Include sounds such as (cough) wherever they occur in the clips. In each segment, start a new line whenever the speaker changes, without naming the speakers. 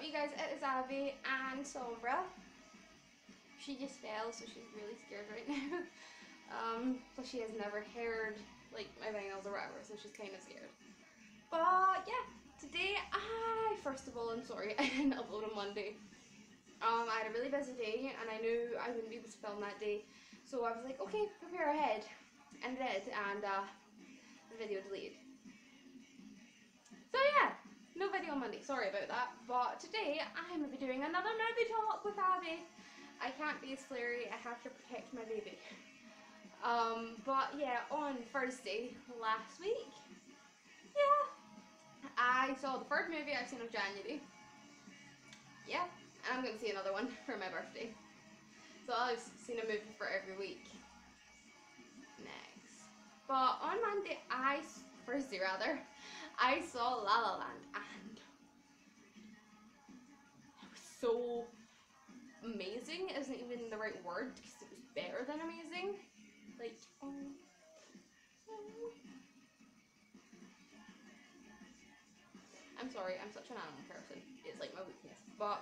up you guys? It is Abbi and Sombra. She just fell so she's really scared right (laughs) now. um, so she has never heard like my vinyls or whatever so she's kind of scared. But yeah, today I, first of all I'm sorry (laughs) I didn't upload on Monday. Um, I had a really busy day and I knew I wouldn't be able to film that day. So I was like, okay, prepare ahead. And did and uh, the video deleted. So yeah, Monday, sorry about that. But today I'm going to be doing another movie talk with Abbi. I can't be as flary, I have to protect my baby. Um, but yeah, on Thursday last week, yeah, I saw the first movie I've seen of January. Yeah, and I'm going to see another one (laughs) for my birthday. So I've seen a movie for every week. Next. But on Monday, I, Thursday rather, I saw La La Land and so amazing isn't even the right word because it was better than amazing. Like, um, I'm sorry, I'm such an animal person. It's like my weakness. But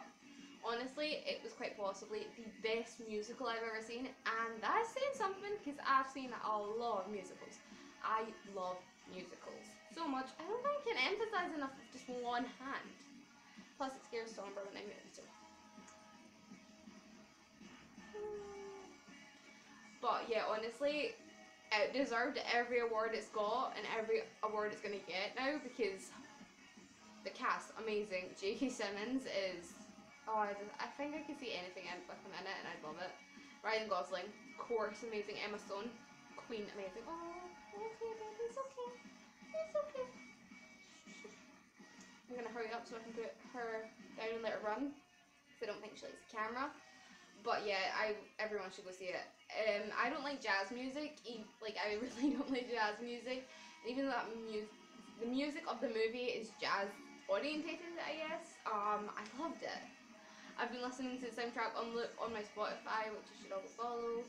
honestly, it was quite possibly the best musical I've ever seen. And that's saying something because I've seen a lot of musicals. I love musicals so much. I don't think I can emphasize enough with just one hand. To. But yeah, honestly, it deserved every award it's got and every award it's gonna get now because the cast amazing. J.K. Simmons is oh I, just, I think I could see anything in with him in it and I'd love it. Ryan Gosling, of course, amazing. Emma Stone, Queen, amazing. Oh, okay, baby, it's okay, it's okay. I'm gonna hurry up so I can put her down and let her run because I don't think she likes the camera. But yeah, I everyone should go see it. Um, I don't like jazz music. Like I (laughs) really don't like jazz music. And even though that mu- the music of the movie is jazz orientated, I guess. Um, I loved it. I've been listening to the soundtrack on on my Spotify, which you should all follow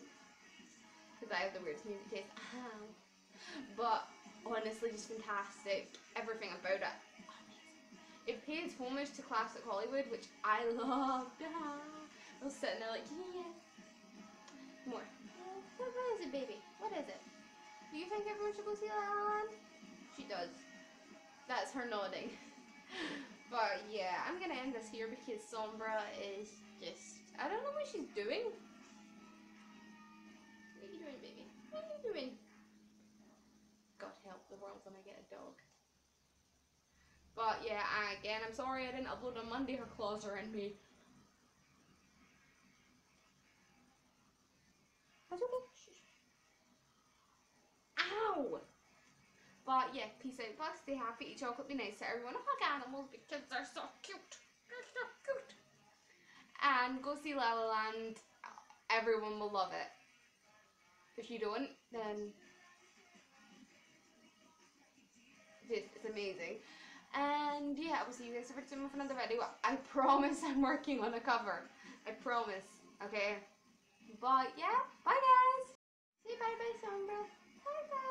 because I have the weirdest music taste. (laughs) but honestly, just fantastic. Everything about it. It pays homage to classic Hollywood, which I loved. I was sitting there like, yeah. More. What is it, baby? What is it? Do you think everyone should go see La La Land? She does. That's her nodding. (laughs) But yeah, I'm gonna end this here because Sombra is just I don't know what she's doing. What are you doing, baby? What are you doing? God help the world when I get a dog. But yeah, I, again, I'm sorry I didn't upload on Monday. Her claws are in me. That's okay. Ow! But yeah, peace out, Pugs. Stay happy, eat chocolate, be nice to everyone. Oh, I hug animals because they're so cute. They're so cute. And go see La La Land. Everyone will love it. If you don't, then it's amazing. And yeah, I will see you guys with another video. I (laughs) promise I'm working on a cover. I promise. Okay. But yeah, bye guys. Say bye bye, Sombra. Bye bye.